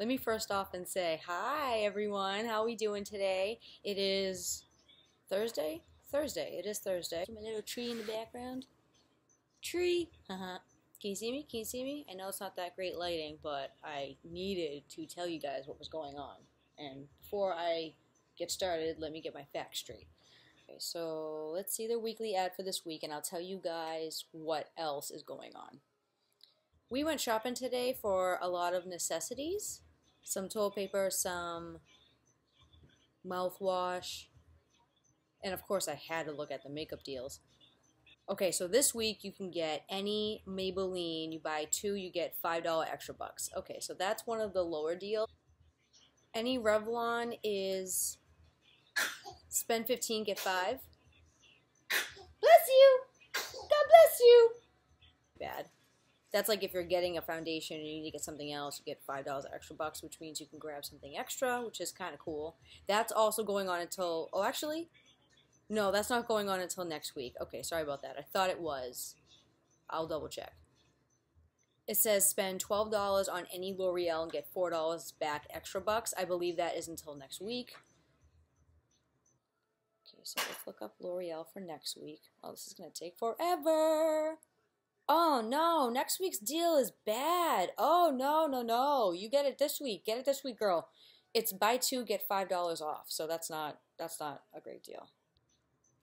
Let me first off and say hi everyone. How are we doing today? It is Thursday. Thursday. It is Thursday. My little tree in the background. Tree. Haha. Can you see me? Can you see me? I know it's not that great lighting, but I needed to tell you guys what was going on. And before I get started, let me get my facts straight. Okay, so let's see the weekly ad for this week, and I'll tell you guys what else is going on. We went shopping today for a lot of necessities some toilet paper, some mouthwash, and of course I had to look at the makeup deals. Okay, so this week you can get any Maybelline. You buy two, you get $5 extra bucks. Okay, so that's one of the lower deals. Any Revlon is spend 15, get 5. Bless you! God bless you! Bad. That's like if you're getting a foundation and you need to get something else, you get five dollars extra bucks, which means you can grab something extra, which is kind of cool. That's also going on until oh, actually, no, that's not going on until next week. Okay, sorry about that. I thought it was. I'll double check. It says spend twelve dollars on any L'Oreal and get four dollars back extra bucks. I believe that is until next week. Okay, so let's look up L'Oreal for next week. Oh, this is gonna take forever. Oh no, next week's deal is bad. Oh no, no, no. You get it this week. Get it this week, girl. It's buy two, get five dollars off. So that's not that's not a great deal.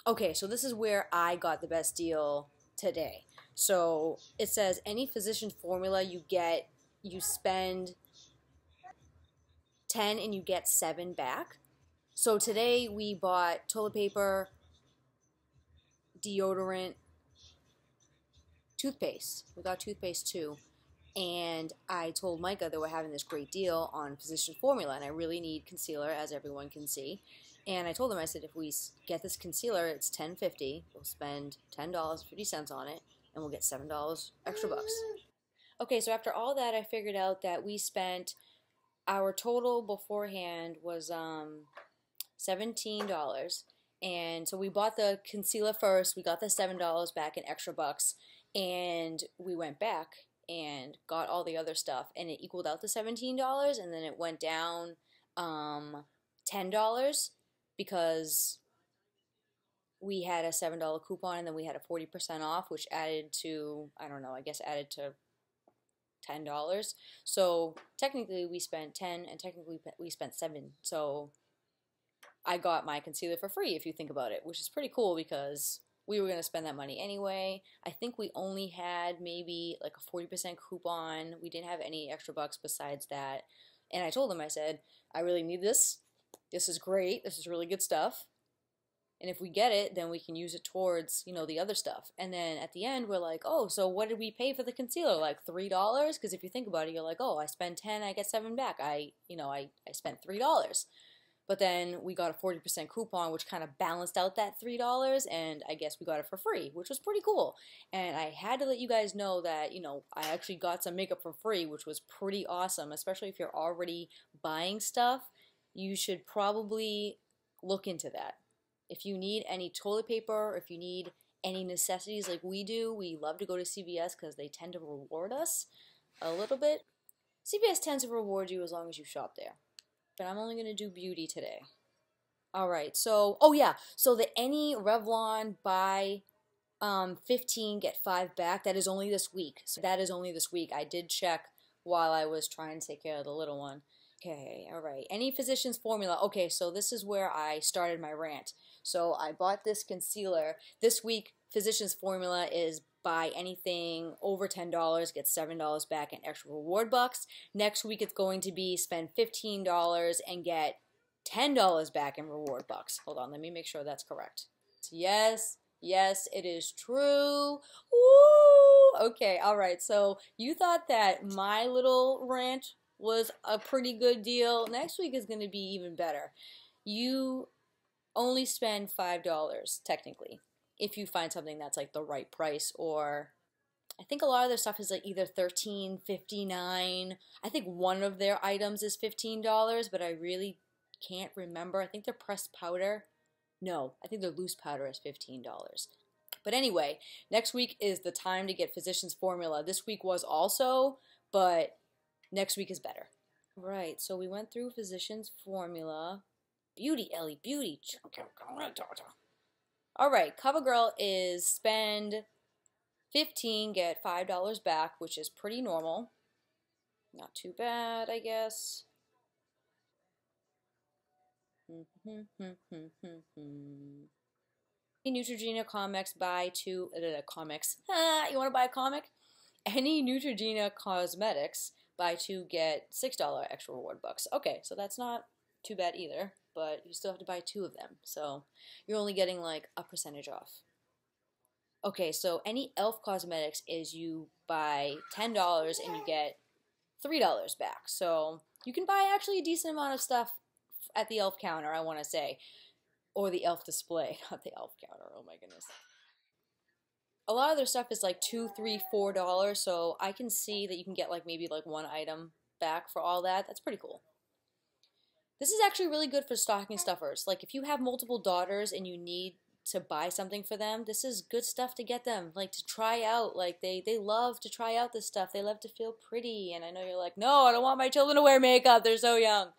Okay, so this is where I got the best deal today. So it says any physician formula you get, you spend 10 and you get 7 back. So today we bought toilet paper, deodorant, toothpaste. We got toothpaste too. And I told Micah that we're having this great deal on Physician Formula, and I really need concealer, as everyone can see. And I told him, I said, if we get this concealer, it's ten fifty. We'll spend ten dollars fifty cents on it, and we'll get seven dollars extra bucks. Okay, so after all that, I figured out that we spent our total beforehand was um, seventeen dollars, and so we bought the concealer first. We got the seven dollars back in extra bucks, and we went back and got all the other stuff and it equaled out to $17 and then it went down um, $10 because we had a $7 coupon and then we had a 40% off which added to i don't know i guess added to $10 so technically we spent 10 and technically we spent 7 so i got my concealer for free if you think about it which is pretty cool because we were going to spend that money anyway. I think we only had maybe like a 40% coupon. We didn't have any extra bucks besides that. And I told him, I said, I really need this. This is great. This is really good stuff. And if we get it, then we can use it towards, you know, the other stuff. And then at the end, we're like, oh, so what did we pay for the concealer? Like $3? Because if you think about it, you're like, oh, I spend 10, I get 7 back. I, you know, I, I spent $3. But then we got a 40% coupon, which kind of balanced out that $3, and I guess we got it for free, which was pretty cool. And I had to let you guys know that, you know, I actually got some makeup for free, which was pretty awesome, especially if you're already buying stuff. You should probably look into that. If you need any toilet paper, if you need any necessities like we do, we love to go to CVS because they tend to reward us a little bit. CVS tends to reward you as long as you shop there but I'm only going to do beauty today. All right, so, oh yeah, so the any Revlon buy um, 15, get 5 back, that is only this week. So that is only this week. I did check while I was trying to take care of the little one. Okay, all right. Any physician's formula. Okay, so this is where I started my rant. So I bought this concealer. This week, physician's formula is buy anything over $10, get $7 back in extra reward bucks. Next week it's going to be spend $15 and get $10 back in reward bucks. Hold on, let me make sure that's correct. Yes, yes, it is true. Woo! Okay, all right. So you thought that my little rant was a pretty good deal. Next week is going to be even better. You only spend $5 technically if you find something that's like the right price or I think a lot of their stuff is like either thirteen fifty nine. I think one of their items is fifteen dollars, but I really can't remember. I think they're pressed powder. No, I think their loose powder is fifteen dollars. But anyway, next week is the time to get Physicians Formula. This week was also, but next week is better. Right, so we went through Physicians Formula. Beauty, Ellie, beauty. All right, CoverGirl is spend 15, get $5 back, which is pretty normal. Not too bad, I guess. Neutrogena comics buy two uh, comics. Ah, you want to buy a comic? Any Neutrogena cosmetics buy two get six dollar extra reward bucks. Okay, so that's not too bad either, but you still have to buy two of them, so you're only getting like a percentage off. Okay, so any Elf cosmetics is you buy ten dollars and you get three dollars back. So you can buy actually a decent amount of stuff at the Elf counter. I want to say or the elf display, not the elf counter. Oh my goodness. A lot of their stuff is like two, three, four dollars, so I can see that you can get like maybe like one item back for all that. That's pretty cool. This is actually really good for stocking stuffers. Like if you have multiple daughters and you need to buy something for them, this is good stuff to get them. Like to try out. Like they they love to try out this stuff. They love to feel pretty. And I know you're like, "No, I don't want my children to wear makeup. They're so young."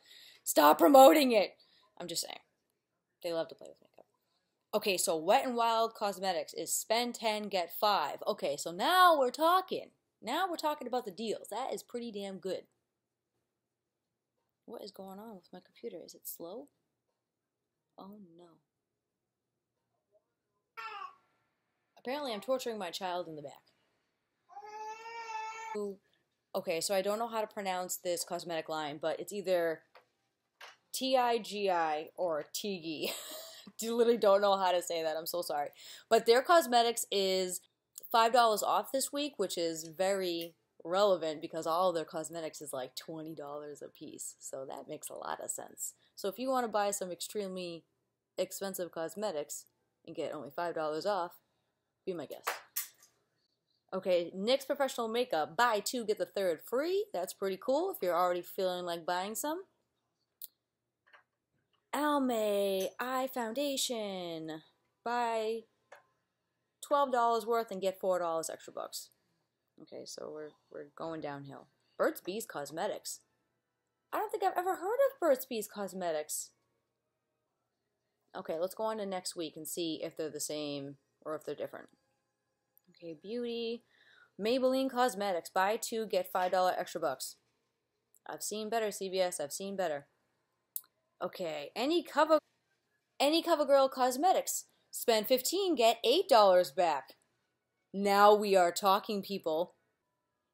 Stop promoting it. I'm just saying. They love to play with makeup. Okay, so Wet and Wild Cosmetics is spend 10, get 5. Okay, so now we're talking. Now we're talking about the deals. That is pretty damn good. What is going on with my computer? Is it slow? Oh no. Apparently I'm torturing my child in the back. Okay, so I don't know how to pronounce this cosmetic line, but it's either T-I-G-I or Tigi. I literally don't know how to say that. I'm so sorry. But their cosmetics is $5 off this week, which is very relevant because all their cosmetics is like $20 a piece. So that makes a lot of sense. So if you want to buy some extremely expensive cosmetics and get only $5 off, be my guest. Okay, NYX Professional Makeup, buy two, get the third free. That's pretty cool if you're already feeling like buying some. Almay Eye Foundation. Buy $12 worth and get $4 extra bucks. Okay, so we're, we're going downhill. Burt's Bees Cosmetics. I don't think I've ever heard of Burt's Bees Cosmetics. Okay, let's go on to next week and see if they're the same or if they're different. Okay, Beauty. Maybelline Cosmetics. Buy two, get $5 extra bucks. I've seen better, CVS. I've seen better. Okay, any cover any CoverGirl cosmetics. Spend 15, get $8 back. Now we are talking, people.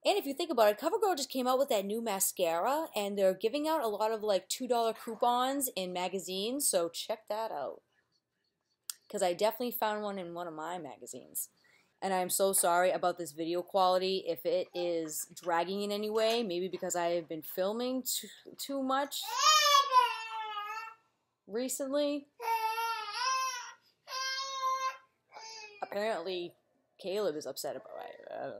And if you think about it, CoverGirl just came out with that new mascara, and they're giving out a lot of like $2 coupons in magazines, so check that out. Because I definitely found one in one of my magazines. And I'm so sorry about this video quality if it is dragging in any way, maybe because I have been filming too, too much recently. Apparently, Caleb is upset about it.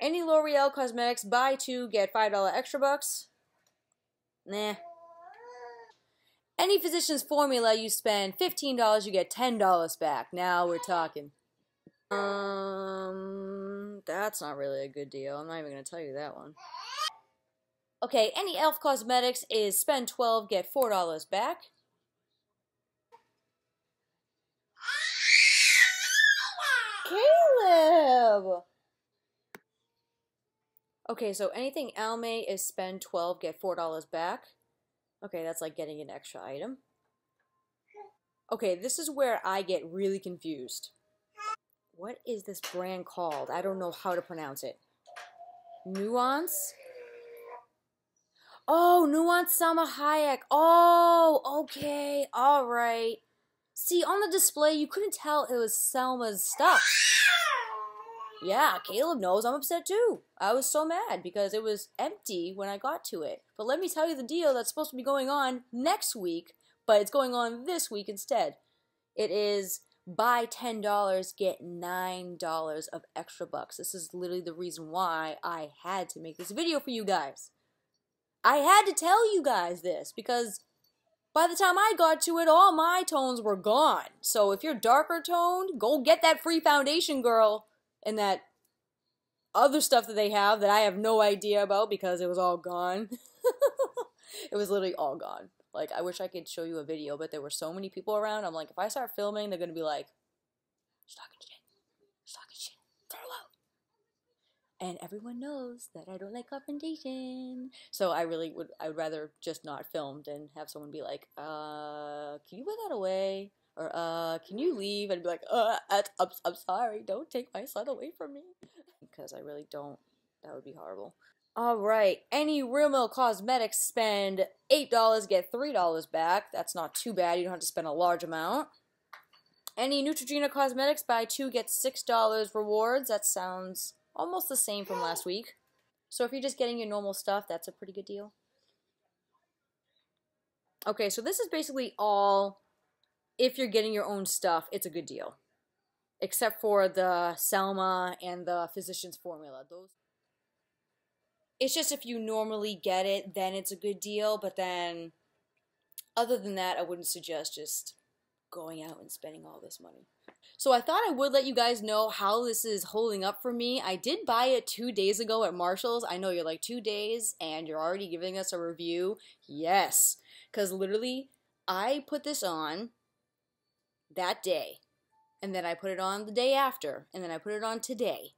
Any L'Oreal Cosmetics, buy two, get $5 extra bucks? Nah. Any Physicians Formula, you spend $15, you get $10 back. Now we're talking. Um, that's not really a good deal. I'm not even going to tell you that one. Okay, any Elf Cosmetics is spend 12, get $4 back. Caleb! Okay, so anything Almay is spend 12, get $4 back. Okay, that's like getting an extra item. Okay, this is where I get really confused. What is this brand called? I don't know how to pronounce it. Nuance? Oh, Nuance Salma Hayek. Oh, okay, all right. See, on the display, you couldn't tell it was Selma's stuff. Yeah, Caleb knows I'm upset too. I was so mad because it was empty when I got to it. But let me tell you the deal that's supposed to be going on next week, but it's going on this week instead. It is buy $10, get $9 of extra bucks. This is literally the reason why I had to make this video for you guys. I had to tell you guys this because by the time I got to it, all my tones were gone. So if you're darker toned, go get that free foundation, girl, and that other stuff that they have that I have no idea about because it was all gone. it was literally all gone. Like I wish I could show you a video, but there were so many people around. I'm like, if I start filming, they're gonna be like, talking shit, talking shit, throw out. And everyone knows that I don't like confrontation, so I really would. I would rather just not film than have someone be like, "Uh, can you put that away?" Or "Uh, can you leave?" and be like, "Uh, I'm, I'm sorry, don't take my son away from me," because I really don't. That would be horrible. All right. Any Real Rimmel Cosmetics spend $8, get $3 back. That's not too bad. You don't have to spend a large amount. Any Neutrogena Cosmetics, buy two, get $6 rewards. That sounds almost the same from last week. So if you're just getting your normal stuff, that's a pretty good deal. Okay, so this is basically all, if you're getting your own stuff, it's a good deal. Except for the Selma and the Physician's Formula. Those it's just if you normally get it, then it's a good deal. But then, other than that, I wouldn't suggest just going out and spending all this money. So I thought I would let you guys know how this is holding up for me. I did buy it two days ago at Marshall's. I know you're like two days and you're already giving us a review. Yes, because literally I put this on that day and then I put it on the day after and then I put it on today.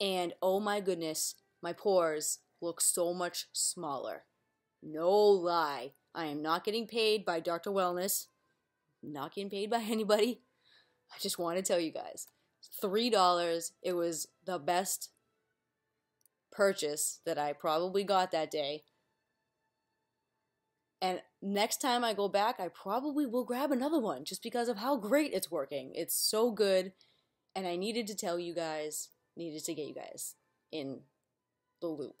And oh my goodness, my pores look so much smaller. No lie. I am not getting paid by Dr. Wellness. not getting paid by anybody. I just want to tell you guys. $3. It was the best purchase that I probably got that day. And next time I go back, I probably will grab another one just because of how great it's working. It's so good. And I needed to tell you guys, needed to get you guys in the loop.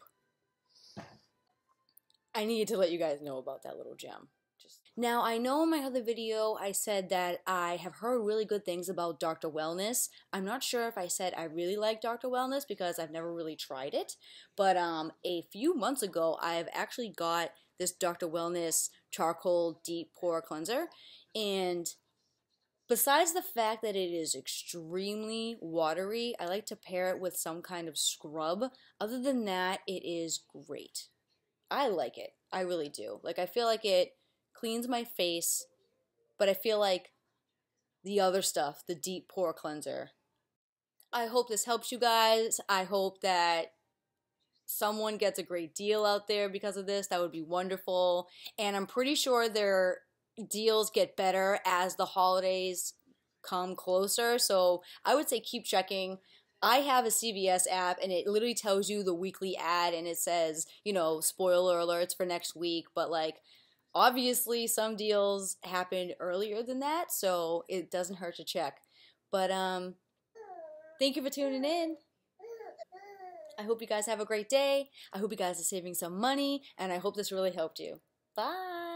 I needed to let you guys know about that little gem. Just now, I know in my other video I said that I have heard really good things about Dr. Wellness. I'm not sure if I said I really like Dr. Wellness because I've never really tried it, but um, a few months ago I've actually got this Dr. Wellness charcoal deep pore cleanser, and Besides the fact that it is extremely watery, I like to pair it with some kind of scrub. Other than that, it is great. I like it. I really do. Like, I feel like it cleans my face, but I feel like the other stuff, the deep pore cleanser. I hope this helps you guys. I hope that someone gets a great deal out there because of this. That would be wonderful. And I'm pretty sure their deals get better as the holidays come closer. So I would say keep checking. I have a CVS app and it literally tells you the weekly ad and it says, you know, spoiler alerts for next week. But like, obviously, some deals happened earlier than that. So it doesn't hurt to check. But um, thank you for tuning in. I hope you guys have a great day. I hope you guys are saving some money and I hope this really helped you. Bye.